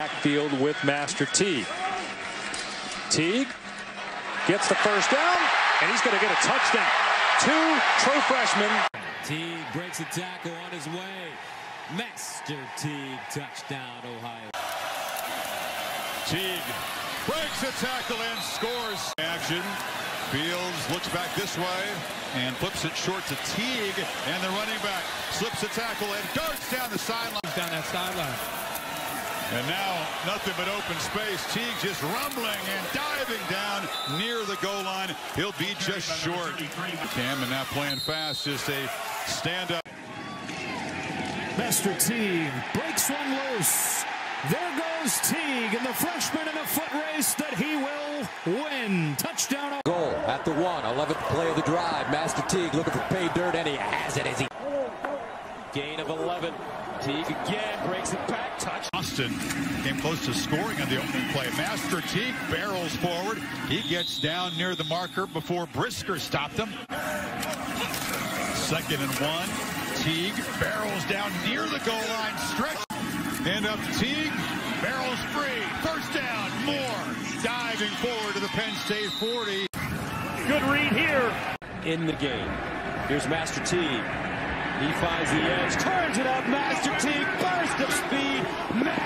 Backfield with Master Teague. Teague gets the first down, and he's going to get a touchdown. Two true freshmen. Teague breaks a tackle on his way. Master Teague touchdown, Ohio. Teague breaks a tackle and scores. Action. Fields looks back this way and flips it short to Teague. And the running back slips a tackle and darts down the sideline. Down that sideline. And now nothing but open space. Teague just rumbling and diving down near the goal line. He'll be just short. Cam and now playing fast. Just a stand up. Master Teague breaks one loose. There goes Teague and the freshman in a foot race that he will win. Touchdown. Goal at the one, 11th play of the drive. Master Teague looking for pay dirt, and he has it as he. Gain of 11. Teague again breaks it back. Touch. Austin came close to scoring on the opening play. Master Teague barrels forward. He gets down near the marker before Brisker stopped him. Second and one. Teague barrels down near the goal line. Stretch. And up Teague. Barrels free. First down. Moore Diving forward to the Penn State 40. Good read here. In the game. Here's Master Teague. He finds the edge, turns it up. Master Teague, burst of speed.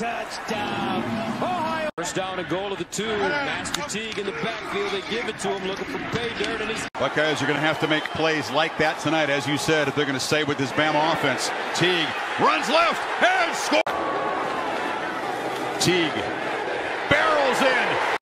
Master Teague, touchdown. Ohio. First down and goal of the two. Master Teague in the backfield. They give it to him, looking for pay dirt, and he's. Buckeyes are going to have to make plays like that tonight, as you said, if they're going to stay with this Bama offense. Teague runs left and scores. Teague